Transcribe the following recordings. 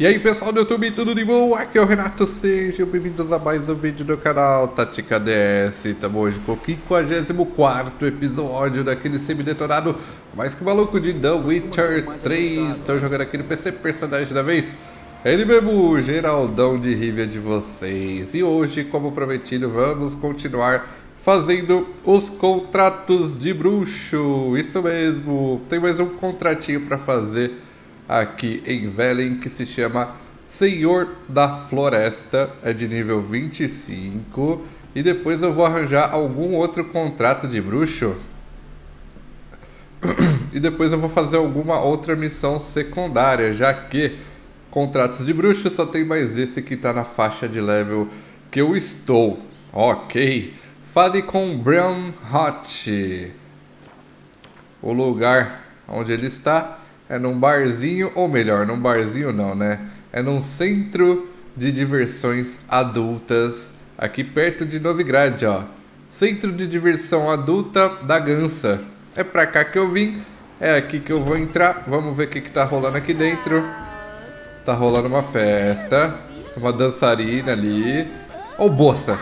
E aí pessoal do YouTube, tudo de bom? Aqui é o Renato, sejam bem-vindos a mais um vídeo do canal Tática DS. Estamos hoje com o 54 episódio daquele semi-detonado mais que maluco de The Witcher 3 Estou jogando aqui no PC, personagem da vez. Ele mesmo, Geraldão de Rivia de vocês. E hoje, como prometido, vamos continuar fazendo os contratos de bruxo. Isso mesmo, tem mais um contratinho para fazer aqui em Velen que se chama Senhor da Floresta, é de nível 25. E depois eu vou arranjar algum outro contrato de bruxo. E depois eu vou fazer alguma outra missão secundária, já que contratos de bruxo só tem mais esse que está na faixa de level que eu estou. Ok. Fale com Brown Hot. O lugar onde ele está é num barzinho, ou melhor, num barzinho não, né? É num centro de diversões adultas, aqui perto de Novigrad, ó. Centro de diversão adulta da Gansa. É pra cá que eu vim, é aqui que eu vou entrar. Vamos ver o que, que tá rolando aqui dentro. Tá rolando uma festa. Uma dançarina ali. Ó o Bossa.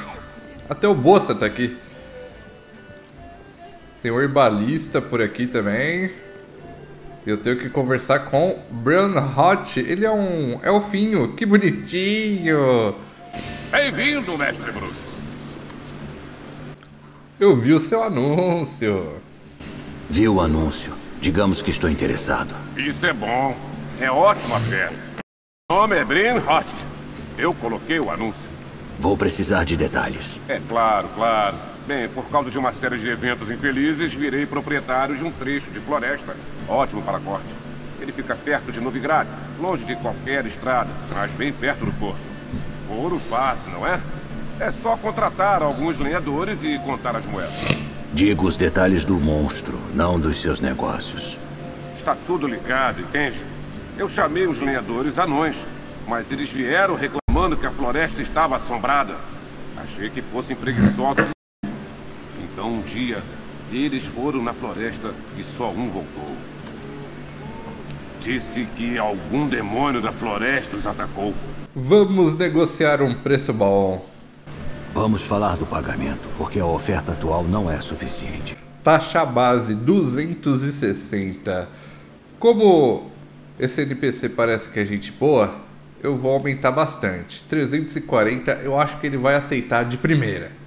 Até o Bossa tá aqui. Tem um herbalista por aqui também. Eu tenho que conversar com Brown Hot. Ele é um elfinho. Que bonitinho. Bem-vindo, mestre bruxo. Eu vi o seu anúncio. Vi o anúncio. Digamos que estou interessado. Isso é bom. É ótima fé. Meu nome é Brin Hot. Eu coloquei o anúncio. Vou precisar de detalhes. É claro, claro. Bem, por causa de uma série de eventos infelizes, virei proprietário de um trecho de floresta. Ótimo para corte. Ele fica perto de Novigrad, longe de qualquer estrada, mas bem perto do porto. Ouro fácil, não é? É só contratar alguns lenhadores e contar as moedas. Digo os detalhes do monstro, não dos seus negócios. Está tudo ligado, entende? Eu chamei os lenhadores anões, mas eles vieram reclamando que a floresta estava assombrada. Achei que fossem preguiçosos então um dia, eles foram na floresta e só um voltou. Disse que algum demônio da floresta os atacou. Vamos negociar um preço bom. Vamos falar do pagamento, porque a oferta atual não é suficiente. Taxa base 260. Como esse NPC parece que é gente boa, eu vou aumentar bastante. 340 eu acho que ele vai aceitar de primeira.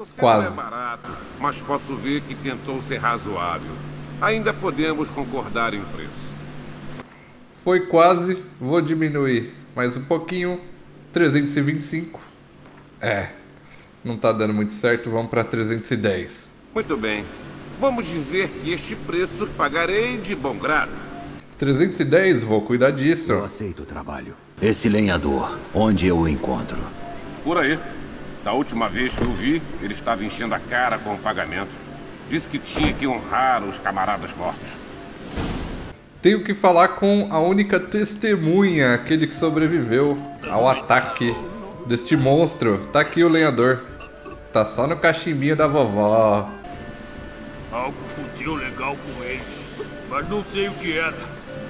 Você Quase. não é barato, mas posso ver que tentou ser razoável. Ainda podemos concordar em preço. Foi quase, vou diminuir mais um pouquinho. 325. É, não tá dando muito certo, vamos para 310. Muito bem. Vamos dizer que este preço pagarei de bom grado. 310, vou cuidar disso. Eu aceito o trabalho. Esse lenhador, onde eu o encontro? Por aí. Da última vez que eu vi, ele estava enchendo a cara com o pagamento. Disse que tinha que honrar os camaradas mortos. Tenho que falar com a única testemunha, aquele que sobreviveu ao ataque deste monstro. Tá aqui o lenhador. Tá só no cachimbinho da vovó. Algo fudeu legal com eles, mas não sei o que era.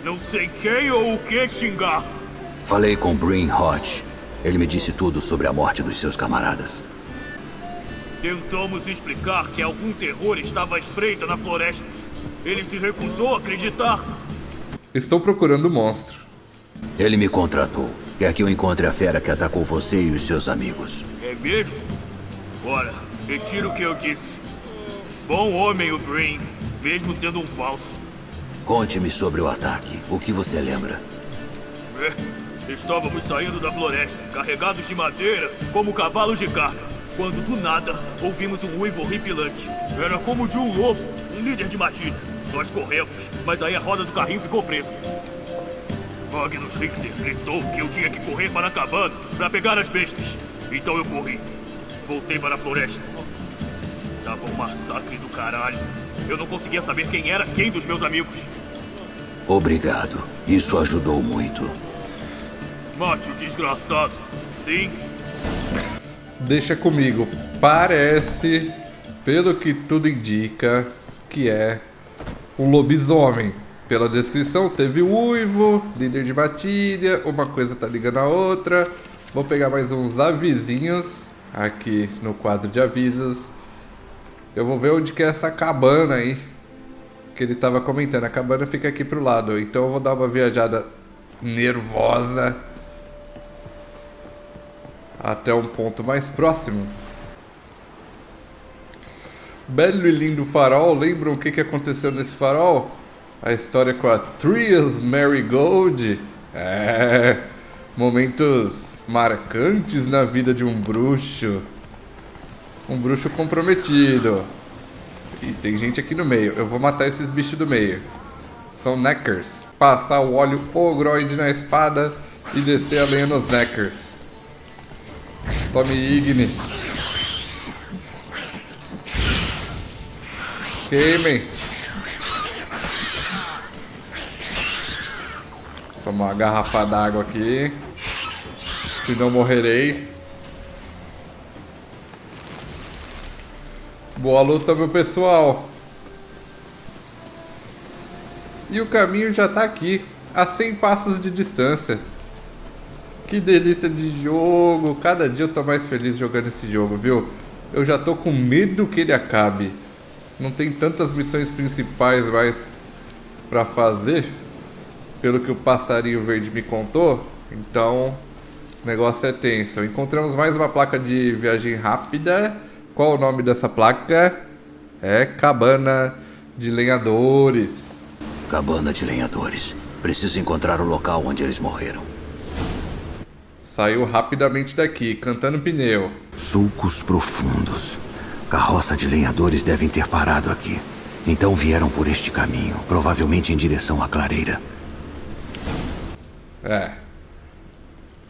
Não sei quem ou o que xingar. Falei com Brin Hodge. Ele me disse tudo sobre a morte dos seus camaradas. Tentamos explicar que algum terror estava à espreita na floresta. Ele se recusou a acreditar. Estou procurando o monstro. Ele me contratou. Quer que eu encontre a fera que atacou você e os seus amigos. É mesmo? Ora, retiro o que eu disse. Bom homem o Brain, mesmo sendo um falso. Conte-me sobre o ataque. O que você lembra? É. Estávamos saindo da floresta, carregados de madeira, como cavalos de carga, quando do nada ouvimos um uivo horripilante. Era como de um lobo, um líder de matilha. Nós corremos, mas aí a roda do carrinho ficou presa. Magnus Richter gritou que eu tinha que correr para a cabana para pegar as bestas. Então eu corri. Voltei para a floresta. Tava um massacre do caralho. Eu não conseguia saber quem era quem dos meus amigos. Obrigado. Isso ajudou muito. Mate o desgraçado. Sim? Deixa comigo. Parece, pelo que tudo indica, que é um lobisomem. pela descrição, teve o Uivo, líder de matilha, uma coisa tá ligando a outra. Vou pegar mais uns avisinhos aqui no quadro de avisos. Eu vou ver onde que é essa cabana aí que ele tava comentando. A cabana fica aqui pro lado, então eu vou dar uma viajada nervosa até um ponto mais próximo. Belo e lindo farol, lembram o que, que aconteceu nesse farol? A história com a Trias Marigold. É. Momentos marcantes na vida de um bruxo. Um bruxo comprometido. E tem gente aqui no meio. Eu vou matar esses bichos do meio. São Neckers. Passar o óleo ogroide na espada e descer a lenha nos Neckers. Tome Igni. Queimem. Tomar uma garrafa d'água aqui. Senão morrerei. Boa luta, meu pessoal. E o caminho já tá aqui, a 100 passos de distância. Que delícia de jogo! Cada dia eu tô mais feliz jogando esse jogo, viu? Eu já tô com medo que ele acabe. Não tem tantas missões principais mais para fazer, pelo que o passarinho verde me contou. Então, o negócio é tenso. Encontramos mais uma placa de viagem rápida. Qual o nome dessa placa? É Cabana de Lenhadores. Cabana de lenhadores. Preciso encontrar o local onde eles morreram. Saiu rapidamente daqui, cantando pneu. Sulcos profundos. Carroça de lenhadores devem ter parado aqui. Então vieram por este caminho, provavelmente em direção à clareira. É.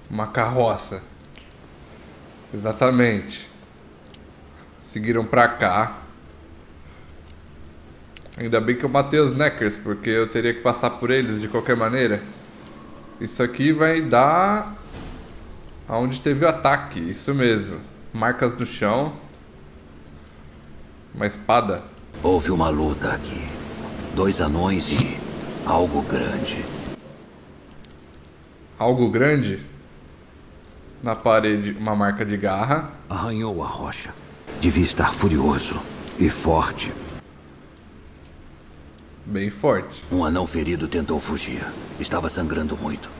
Uma carroça. Exatamente. Seguiram pra cá. Ainda bem que eu matei os Neckers, porque eu teria que passar por eles de qualquer maneira. Isso aqui vai dar aonde teve o ataque, isso mesmo. Marcas no chão. Uma espada. Houve uma luta aqui. Dois anões e algo grande. Algo grande. Na parede, uma marca de garra. Arranhou a rocha. Devia estar furioso e forte. Bem forte. Um anão ferido tentou fugir. Estava sangrando muito.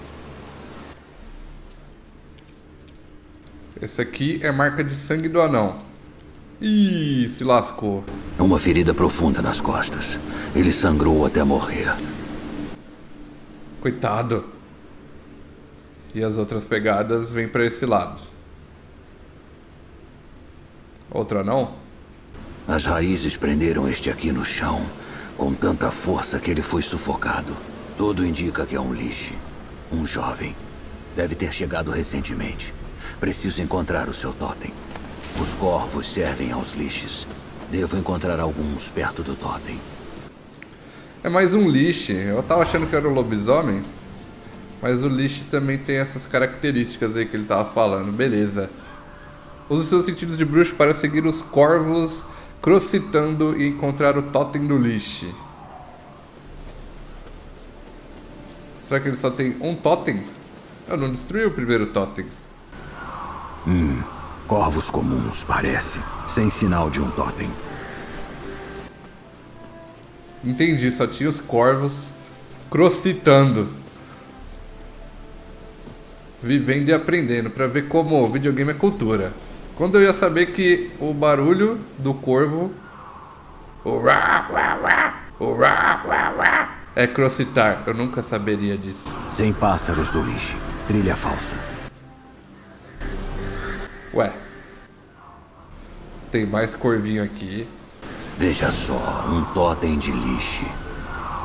Esse aqui é marca de sangue do anão. Ih, se lascou. Uma ferida profunda nas costas. Ele sangrou até morrer. Coitado. E as outras pegadas vêm para esse lado. Outro anão? As raízes prenderam este aqui no chão, com tanta força que ele foi sufocado. Tudo indica que é um lixe. Um jovem. Deve ter chegado recentemente. Preciso encontrar o seu totem. Os corvos servem aos lixes. Devo encontrar alguns perto do totem. É mais um lixe. Eu tava achando que era o lobisomem. Mas o lixe também tem essas características aí que ele tava falando. Beleza. Use seus sentidos de bruxo para seguir os corvos crocitando e encontrar o totem do lixe. Será que ele só tem um totem? Eu não destruí o primeiro totem. Hum, corvos comuns, parece. Sem sinal de um totem. Entendi, só tinha os corvos crocitando. Vivendo e aprendendo para ver como o videogame é cultura. Quando eu ia saber que o barulho do corvo o rá, rá, rá, o rá, rá, rá, é crocitar. Eu nunca saberia disso. Sem pássaros do lixo. Trilha falsa. Ué. Tem mais corvinho aqui. Veja só, um totem de lixo.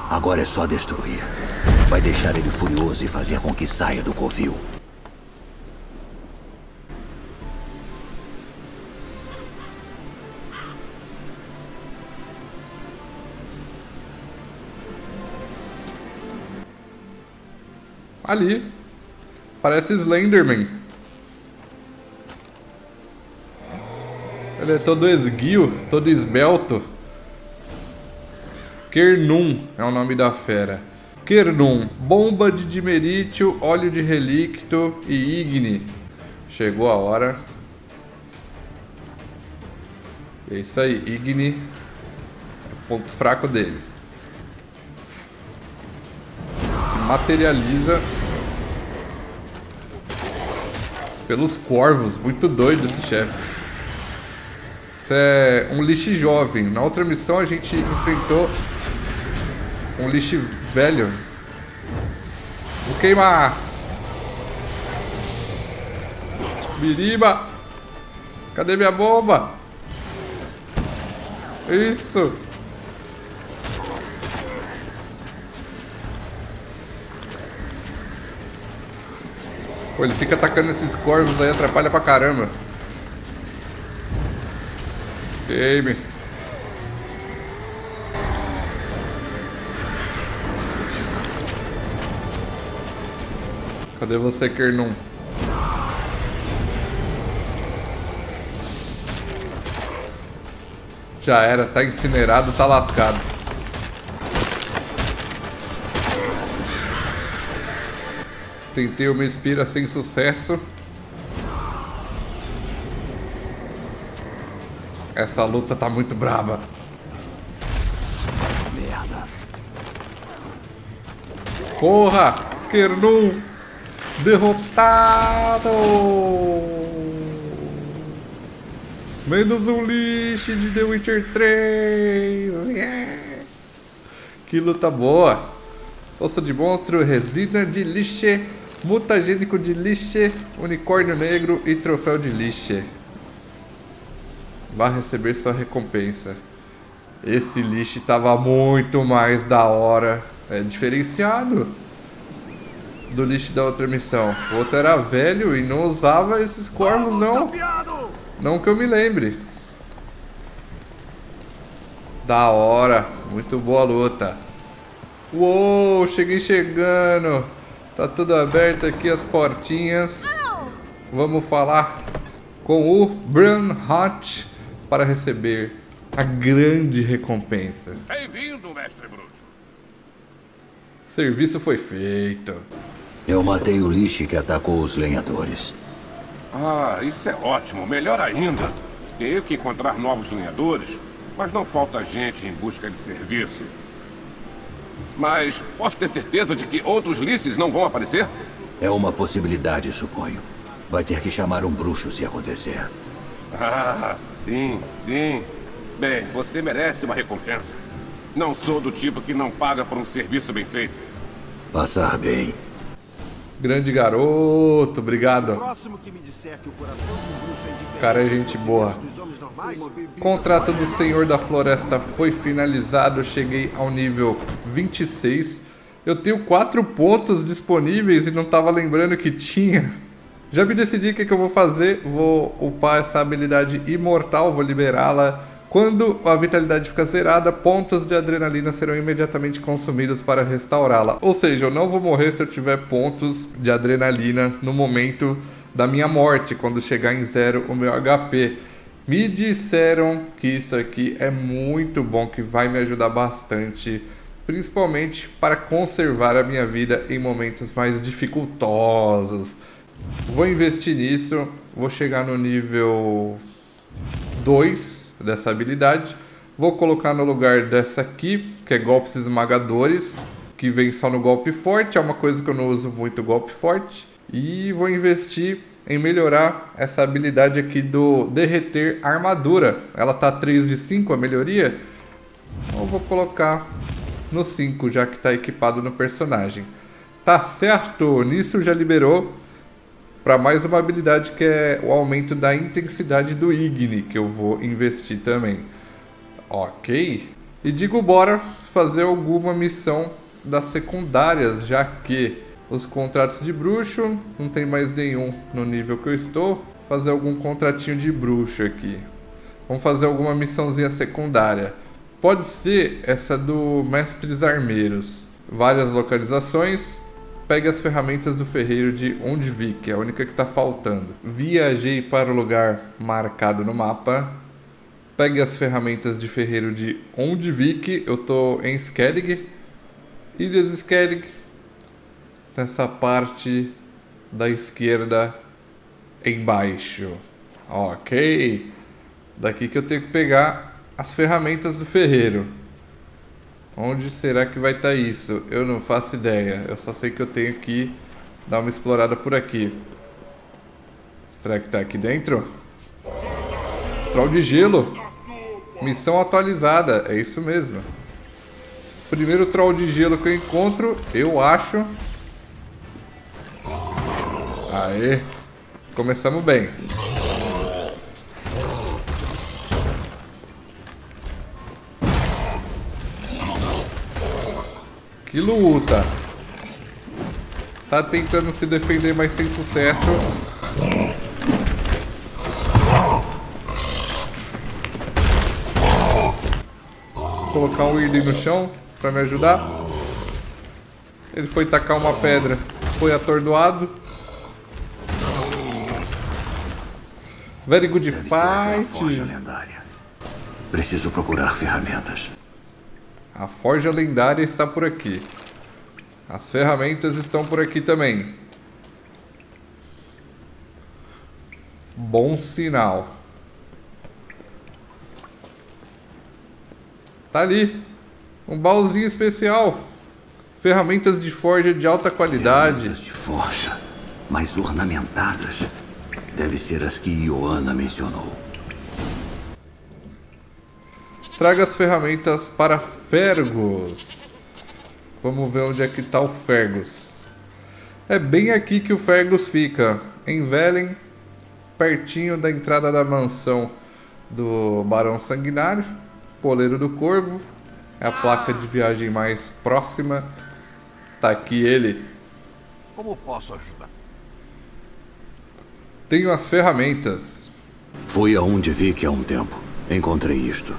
Agora é só destruir. Vai deixar ele furioso e fazer com que saia do covil. Ali. Parece Slenderman. Ele é todo esguio, todo esbelto. Kernum é o nome da fera. Kernum, bomba de dimerítio, óleo de relicto e igni. Chegou a hora. É isso aí, igni é ponto fraco dele. Se materializa pelos corvos. Muito doido esse chefe. Isso é um lixo jovem. Na outra missão a gente enfrentou um lixo velho. Vou queimar. Biriba. Cadê minha bomba? Isso. Pô, ele fica atacando esses corvos aí, atrapalha pra caramba. Game. Cadê você, Kernum? Já era, tá incinerado, tá lascado. Tentei uma espira sem sucesso. Essa luta tá muito braba. Merda. Corra! Kernum! Derrotado! Menos um lixo de The Witcher 3! Yeah! Que luta boa! Osso de monstro, resina de lixe, mutagênico de lixe, unicórnio negro e troféu de lixe. Vá receber sua recompensa. Esse lixo tava muito mais da hora. É diferenciado do lixo da outra missão. O outro era velho e não usava esses corvos, não. Não que eu me lembre. Da hora. Muito boa luta. Uou, cheguei chegando. Tá tudo aberto aqui as portinhas. Vamos falar com o Bran Hot para receber a grande recompensa. Bem-vindo, mestre bruxo. Serviço foi feito. Eu matei o lixo que atacou os lenhadores. Ah, isso é ótimo. Melhor ainda. Tenho que encontrar novos lenhadores, mas não falta gente em busca de serviço. Mas posso ter certeza de que outros lices não vão aparecer? É uma possibilidade, suponho. Vai ter que chamar um bruxo se acontecer. Ah, sim, sim. Bem, você merece uma recompensa. Não sou do tipo que não paga por um serviço bem feito. Passar bem. Grande garoto, obrigado. Próximo que me disser que o coração de um bruxo é diferente Cara, é gente boa. Contrato do Senhor da Floresta foi finalizado. Eu cheguei ao nível 26. Eu tenho 4 pontos disponíveis e não tava lembrando que tinha. Já me decidi o que, que eu vou fazer. Vou upar essa habilidade imortal, vou liberá-la. Quando a vitalidade fica zerada, pontos de adrenalina serão imediatamente consumidos para restaurá-la. Ou seja, eu não vou morrer se eu tiver pontos de adrenalina no momento da minha morte, quando chegar em zero o meu HP. Me disseram que isso aqui é muito bom, que vai me ajudar bastante, principalmente para conservar a minha vida em momentos mais dificultosos. Vou investir nisso, vou chegar no nível 2 dessa habilidade. Vou colocar no lugar dessa aqui, que é golpes esmagadores, que vem só no golpe forte, é uma coisa que eu não uso muito golpe forte. E vou investir em melhorar essa habilidade aqui do derreter armadura. Ela tá 3 de 5 a melhoria. Então vou colocar no 5, já que está equipado no personagem. Tá certo, nisso já liberou para mais uma habilidade que é o aumento da intensidade do Igni, que eu vou investir também. Ok. E digo bora fazer alguma missão das secundárias, já que os contratos de bruxo não tem mais nenhum no nível que eu estou. Fazer algum contratinho de bruxo aqui. Vamos fazer alguma missãozinha secundária. Pode ser essa do Mestres Armeiros. Várias localizações. Pegue as ferramentas do ferreiro de Ondvik, que é a única que está faltando. Viajei para o lugar marcado no mapa. Pegue as ferramentas de ferreiro de Ondvik. Eu tô em Skellig. Ilhas Skellig. Nessa parte da esquerda embaixo. Ok. Daqui que eu tenho que pegar as ferramentas do ferreiro. Onde será que vai estar tá isso? Eu não faço ideia. Eu só sei que eu tenho que dar uma explorada por aqui. Será que está aqui dentro? Troll de gelo. Missão atualizada. É isso mesmo. Primeiro troll de gelo que eu encontro, eu acho. Aê. Começamos bem. Que luta! Tá tentando se defender, mas sem sucesso. Vou colocar um item no chão para me ajudar. Ele foi tacar uma pedra, foi atordoado. Very good Deve fight. Preciso procurar ferramentas. A forja lendária está por aqui. As ferramentas estão por aqui também. Bom sinal. Tá ali. Um baúzinho especial. Ferramentas de forja de alta qualidade. Ferramentas de forja, mas ornamentadas. Deve ser as que Ioana mencionou. Traga as ferramentas para Fergus. Vamos ver onde é que está o Fergus. É bem aqui que o Fergus fica, em Velen, pertinho da entrada da mansão do Barão Sanguinário, Poleiro do Corvo. É a placa de viagem mais próxima. Tá aqui ele. Como posso ajudar? Tenho as ferramentas. Fui aonde vi que há um tempo. Encontrei isto.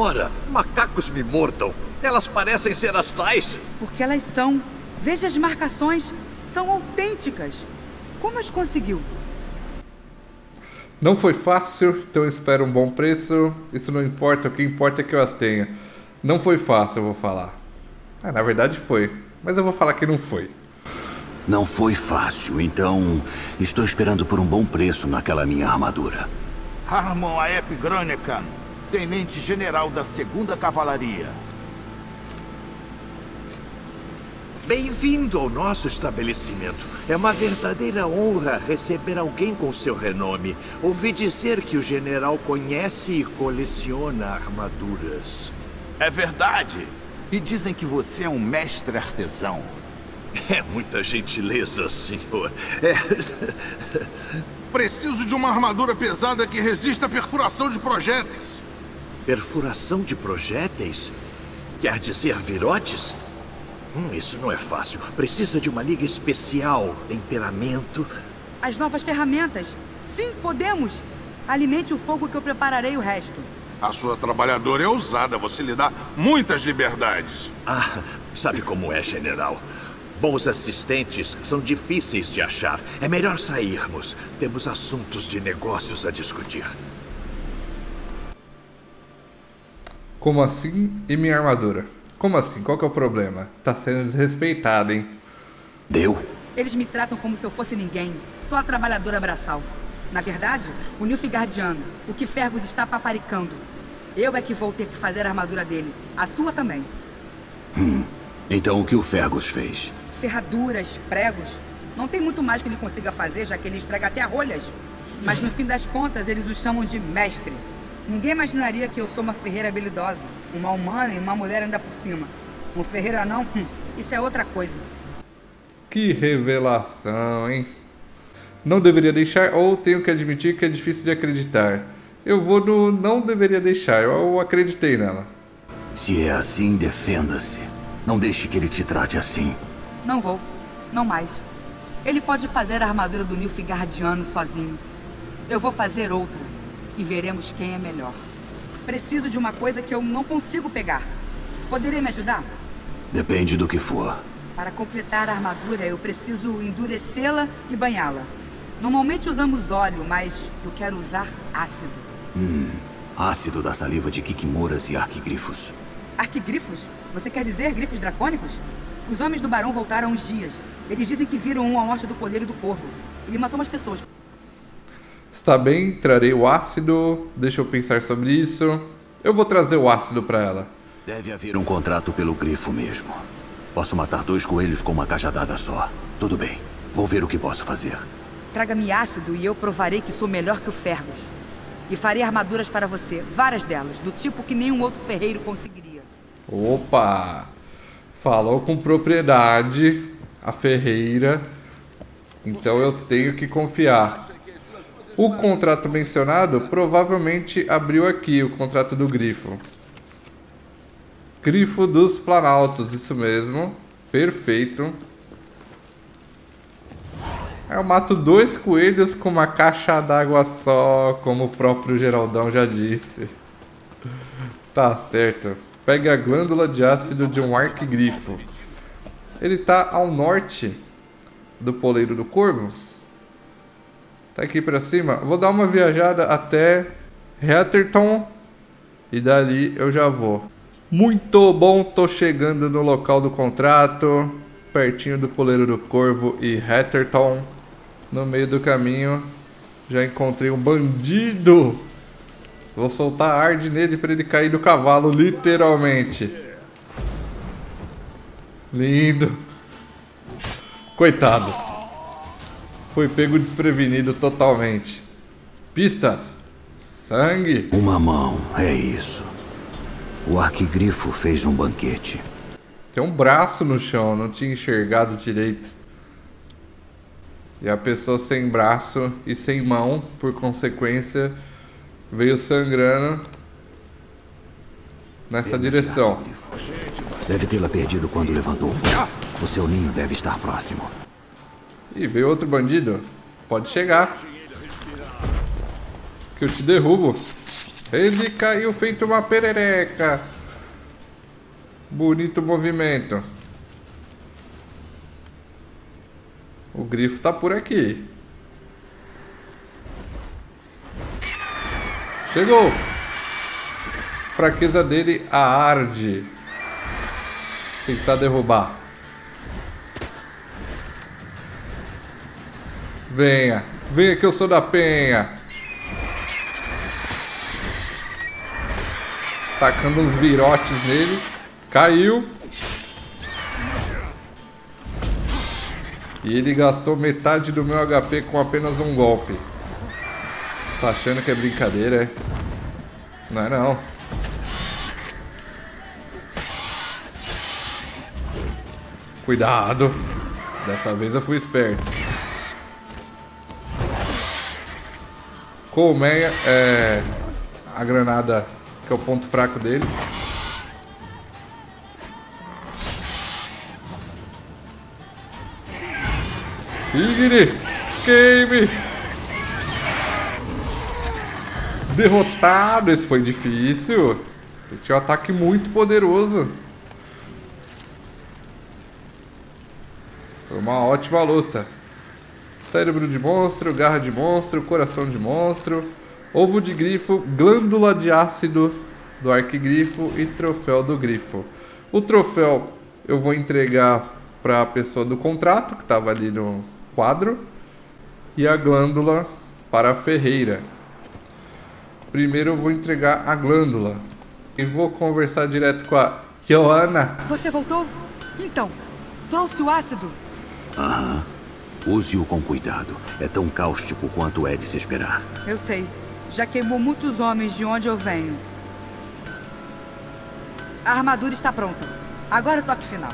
Ora, macacos me mordam. Elas parecem ser as tais. Porque elas são. Veja as marcações. São autênticas. Como as conseguiu? Não foi fácil, então eu espero um bom preço. Isso não importa, o que importa é que eu as tenha. Não foi fácil, eu vou falar. Ah, na verdade foi, mas eu vou falar que não foi. Não foi fácil, então estou esperando por um bom preço naquela minha armadura. Harmon Aep Granekan, tenente-general da 2 Cavalaria. Bem-vindo ao nosso estabelecimento. É uma verdadeira honra receber alguém com seu renome. Ouvi dizer que o general conhece e coleciona armaduras. É verdade. E dizem que você é um mestre artesão. É muita gentileza, senhor. É... Preciso de uma armadura pesada que resista à perfuração de projéteis. Perfuração de projéteis? Quer dizer virotes? Hum, isso não é fácil. Precisa de uma liga especial, temperamento. As novas ferramentas. Sim, podemos. Alimente o fogo que eu prepararei o resto. A sua trabalhadora é ousada, você lhe dá muitas liberdades. Ah, sabe como é, general? Bons assistentes são difíceis de achar. É melhor sairmos. Temos assuntos de negócios a discutir. Como assim? E minha armadura? Como assim? Qual que é o problema? Tá sendo desrespeitado, hein? Deu? Eles me tratam como se eu fosse ninguém. Só a trabalhadora braçal. Na verdade, o Nilfgaardiano, o que Fergus está paparicando. Eu é que vou ter que fazer a armadura dele. A sua também. Então o que o Fergus fez? Ferraduras, pregos. Não tem muito mais que ele consiga fazer, já que ele estraga até rolhas. Mas no fim das contas, eles o chamam de mestre. Ninguém imaginaria que eu sou uma ferreira habilidosa. Uma humana e uma mulher ainda por cima. Um ferreiro anão, hum, isso é outra coisa. Que revelação, hein? Não deveria deixar ou tenho que admitir que é difícil de acreditar. Eu vou no não deveria deixar, eu acreditei nela. Se é assim, defenda-se. Não deixe que ele te trate assim. Não vou. Não mais. Ele pode fazer a armadura do Nilfgaardiano sozinho. Eu vou fazer outra. E veremos quem é melhor. Preciso de uma coisa que eu não consigo pegar. Poderia me ajudar? Depende do que for. Para completar a armadura, eu preciso endurecê-la e banhá-la. Normalmente usamos óleo, mas eu quero usar ácido. Ácido da saliva de Kikimuras e arquigrifos. Arquigrifos? Você quer dizer grifos dracônicos? Os homens do barão voltaram há uns dias. Eles dizem que viram um ao norte do poleiro do corvo. Ele matou umas pessoas. Está bem, trarei o ácido. Deixa eu pensar sobre isso. Eu vou trazer o ácido para ela. Deve haver um contrato pelo grifo mesmo. Posso matar dois coelhos com uma cajadada só. Tudo bem. Vou ver o que posso fazer. Traga-me ácido e eu provarei que sou melhor que o Fergus. E farei armaduras para você, várias delas, do tipo que nenhum outro ferreiro conseguiria. Opa! Falou com propriedade a ferreira. Então eu tenho que confiar. O contrato mencionado provavelmente abriu aqui, o contrato do Grifo. Grifo dos Planaltos, isso mesmo. Perfeito. Eu mato dois coelhos com uma caixa d'água só, como o próprio Geraldão já disse. Tá certo. Pegue a glândula de ácido de um arquigrifo. Ele tá ao norte do poleiro do corvo. Tá aqui pra cima. Vou dar uma viajada até Hatterton. E dali eu já vou. Muito bom, tô chegando no local do contrato. Pertinho do poleiro do corvo e Hatterton. No meio do caminho, já encontrei um bandido. Vou soltar arde nele para ele cair do cavalo, literalmente. Lindo. Coitado. Foi pego desprevenido totalmente. Pistas. Sangue. Uma mão, é isso. O arquigrifo fez um banquete. Tem um braço no chão, não tinha enxergado direito. E a pessoa sem braço e sem mão, por consequência, veio sangrando nessa direção. Deve tê-la perdido quando levantou o voo. O seu ninho deve estar próximo. E veio outro bandido. Pode chegar. Que eu te derrubo. Ele caiu feito uma perereca. Bonito movimento. O grifo tá por aqui. Chegou! Fraqueza dele, a arde. Tentar derrubar. Venha. Venha que eu sou da penha. Tacando uns virotes nele. Caiu. E ele gastou metade do meu HP com apenas um golpe. Tá achando que é brincadeira, é? Não é não. Cuidado. Dessa vez eu fui esperto. Colmeia é a granada que é o ponto fraco dele. Tigre! Queime! Derrotado! Esse foi difícil. Ele tinha um ataque muito poderoso. Foi uma ótima luta. Cérebro de monstro, garra de monstro, coração de monstro, ovo de grifo, glândula de ácido do arquigrifo e troféu do grifo. O troféu eu vou entregar para a pessoa do contrato, que estava ali no quadro, e a glândula para a ferreira. Primeiro eu vou entregar a glândula e vou conversar direto com a Joana. Você voltou? Então, trouxe o ácido? Aham. Use-o com cuidado. É tão cáustico quanto é de se esperar. Eu sei. Já queimou muitos homens de onde eu venho. A armadura está pronta. Agora o toque final.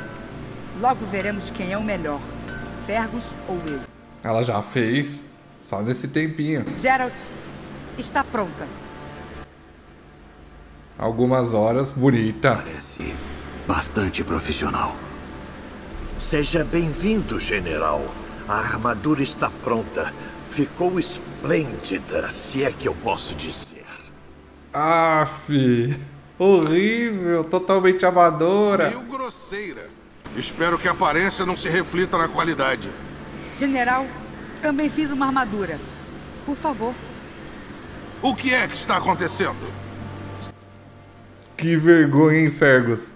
Logo veremos quem é o melhor. Fergus ou ele. Ela já fez, só nesse tempinho. Geralt, está pronta. Algumas horas, bonita. Parece bastante profissional. Seja bem-vindo, general. A armadura está pronta. Ficou esplêndida, se é que eu posso dizer. Aff, horrível, totalmente amadora. Meio grosseira. Espero que a aparência não se reflita na qualidade. General, também fiz uma armadura. Por favor. O que é que está acontecendo? Que vergonha, hein, Fergus?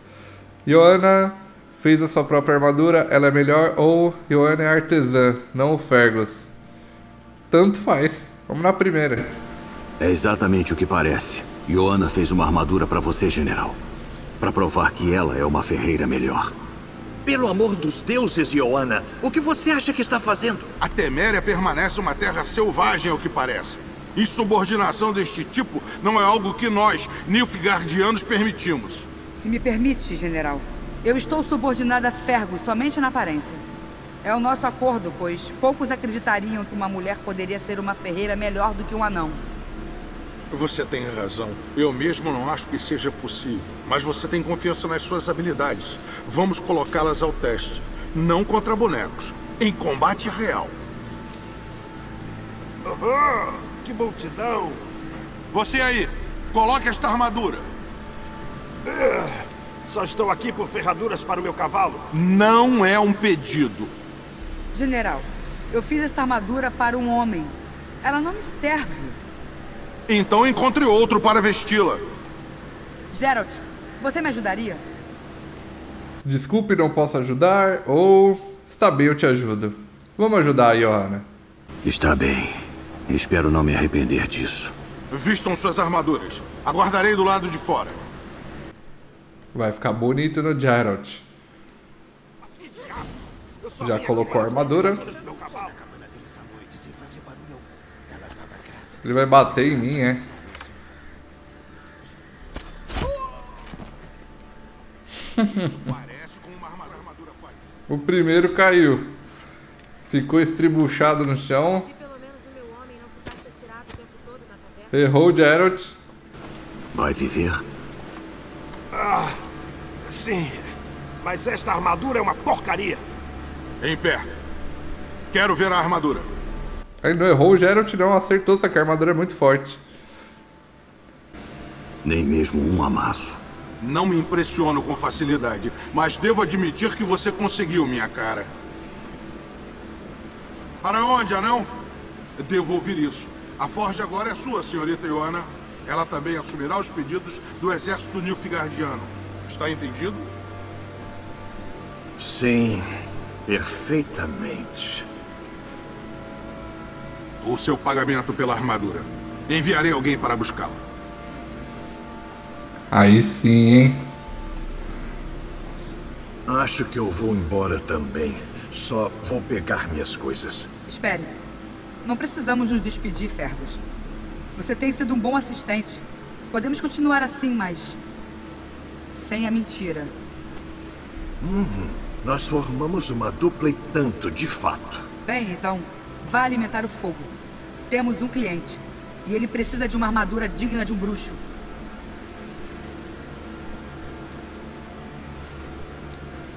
Joana fez a sua própria armadura, ela é melhor ou Joana é artesã, não o Fergus? Tanto faz. Vamos na primeira. É exatamente o que parece. Joana fez uma armadura para você, general. Para provar que ela é uma ferreira melhor. Pelo amor dos deuses, Joana, o que você acha que está fazendo? A Teméria permanece uma terra selvagem, ao que parece. Insubordinação deste tipo não é algo que nós, Nilfgaardianos, permitimos. Se me permite, general, eu estou subordinada a Fergus somente na aparência. É o nosso acordo, pois poucos acreditariam que uma mulher poderia ser uma ferreira melhor do que um anão. Você tem razão. Eu mesmo não acho que seja possível. Mas você tem confiança nas suas habilidades. Vamos colocá-las ao teste. Não contra bonecos. Em combate real. Oh, que multidão! Você aí, coloque esta armadura. Só estou aqui por ferraduras para o meu cavalo. Não é um pedido. General, eu fiz essa armadura para um homem. Ela não me serve. Então encontre outro para vesti-la. Geralt, você me ajudaria? Desculpe, não posso ajudar, ou está bem, eu te ajudo. Vamos ajudar a. Está bem. Espero não me arrepender disso. Vistam suas armaduras. Aguardarei do lado de fora. Vai ficar bonito no Geralt. Já colocou a armadura. Ele vai bater em mim, é? o primeiro caiu. Ficou estribuchado no chão. Errou o Geralt. Vai viver? Ah, sim. Mas esta armadura é uma porcaria. Em pé. Quero ver a armadura. Ele não errou o Geralt, não. Acertou, só que a armadura é muito forte. Nem mesmo um amasso. Não me impressiono com facilidade, mas devo admitir que você conseguiu, minha cara. Para onde, anão? Devo ouvir isso. A forja agora é sua, senhorita Ioana. Ela também assumirá os pedidos do exército Nilfgaardiano. Está entendido? Sim, perfeitamente. O seu pagamento pela armadura. Enviarei alguém para buscá-la. Aí sim, hein? Acho que eu vou embora também. Só vou pegar minhas coisas. Espere. Não precisamos nos despedir, Fergus. Você tem sido um bom assistente. Podemos continuar assim, mas. Sem a mentira. Uhum. Nós formamos uma dupla e tanto, de fato. Bem, então, vá alimentar o fogo. Temos um cliente. E ele precisa de uma armadura digna de um bruxo.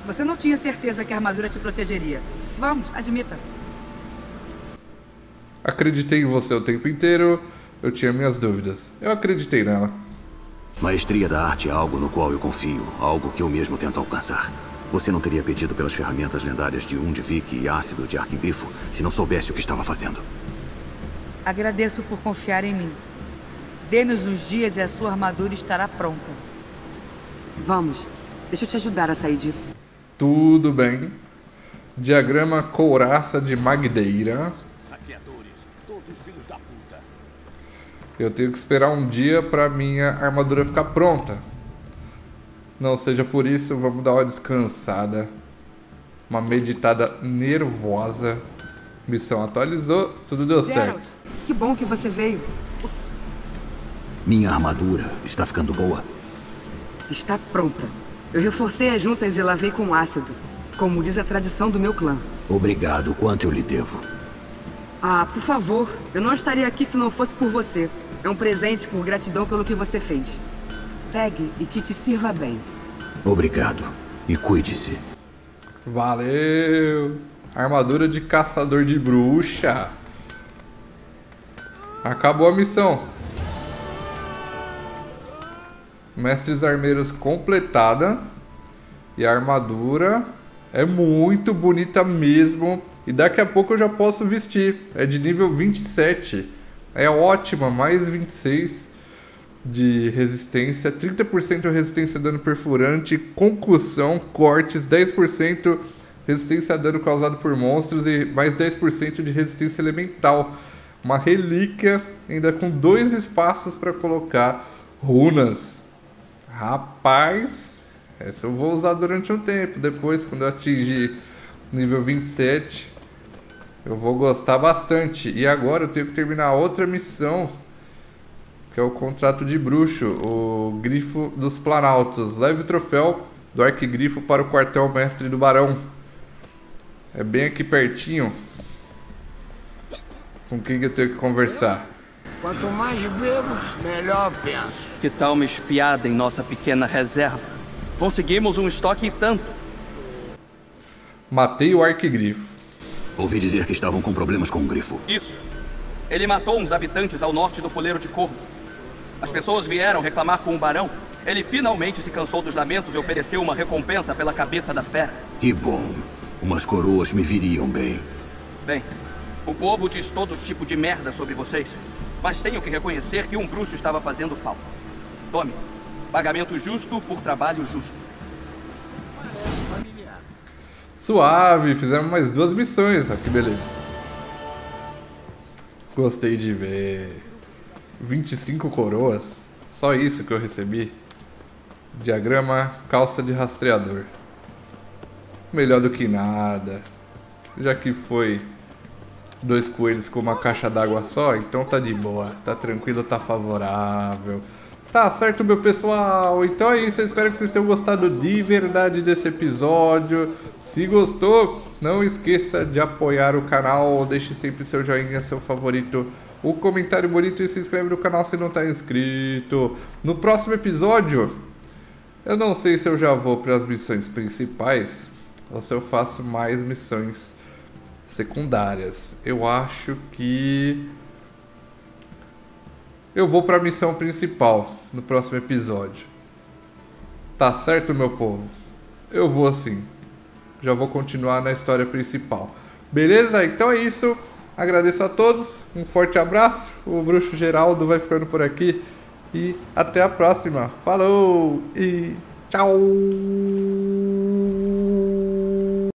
Você não tinha certeza que a armadura te protegeria. Vamos, admita. Acreditei em você o tempo inteiro. Eu tinha minhas dúvidas. Eu acreditei nela. Maestria da arte é algo no qual eu confio, algo que eu mesmo tento alcançar. Você não teria pedido pelas ferramentas lendárias de Undvik e ácido de arquigrifo se não soubesse o que estava fazendo. Agradeço por confiar em mim. Dê-nos uns dias e a sua armadura estará pronta. Vamos, deixa eu te ajudar a sair disso. Tudo bem. Diagrama couraça de Magdeira. Eu tenho que esperar um dia para minha armadura ficar pronta. Não seja por isso, vamos dar uma descansada. Uma meditada nervosa. Missão atualizou, tudo deu Geralt, certo. que bom que você veio. Minha armadura está ficando boa? Está pronta. Eu reforcei as juntas e lavei com ácido, como diz a tradição do meu clã. Obrigado. Quanto eu lhe devo? Ah, por favor, eu não estaria aqui se não fosse por você. É um presente por gratidão pelo que você fez. Pegue e que te sirva bem. Obrigado. E cuide-se. Valeu! Armadura de caçador de bruxa. Acabou a missão. Mestres Armeiros completada. E a armadura é muito bonita mesmo. E daqui a pouco eu já posso vestir. É de nível 27. É ótima, mais 26. de resistência, 30% resistência a dano perfurante, concussão, cortes, 10% resistência a dano causado por monstros e mais 10% de resistência elemental. Uma relíquia, ainda com dois espaços para colocar runas. Rapaz, essa eu vou usar durante um tempo. Depois, quando eu atingir nível 27, eu vou gostar bastante. E agora eu tenho que terminar outra missão, que é o contrato de bruxo, o Grifo dos Planaltos. Leve o troféu do Arquigrifo para o quartel-mestre do Barão. É bem aqui pertinho. Com quem eu tenho que conversar? Quanto mais bebo, melhor penso. Que tal uma espiada em nossa pequena reserva? Conseguimos um estoque e tanto. Matei o arquigrifo. Ouvi dizer que estavam com problemas com o grifo. Isso. Ele matou uns habitantes ao norte do Poleiro de Corvo. As pessoas vieram reclamar com o barão. Ele finalmente se cansou dos lamentos e ofereceu uma recompensa pela cabeça da fera. Que bom. Umas coroas me viriam bem. Bem, o povo diz todo tipo de merda sobre vocês. Mas tenho que reconhecer que um bruxo estava fazendo falta. Tome. Pagamento justo por trabalho justo. Suave, fizemos mais duas missões, ó que beleza. Gostei de ver. 25 coroas. Só isso que eu recebi. Diagrama calça de rastreador. Melhor do que nada. Já que foi dois coelhos com uma caixa d'água só, então tá de boa. Tá tranquilo, tá favorável. Tá certo, meu pessoal? Então é isso, eu espero que vocês tenham gostado de verdade desse episódio. Se gostou, não esqueça de apoiar o canal, deixe sempre seu joinha, seu favorito, o comentário bonito e se inscreve no canal se não está inscrito. No próximo episódio, eu não sei se eu já vou para as missões principais ou se eu faço mais missões secundárias. Eu acho que eu vou para a missão principal no próximo episódio. Tá certo, meu povo? Eu vou sim. Já vou continuar na história principal. Beleza? Então é isso. Agradeço a todos. Um forte abraço. O Bruxo Geraldo vai ficando por aqui. E até a próxima. Falou e tchau!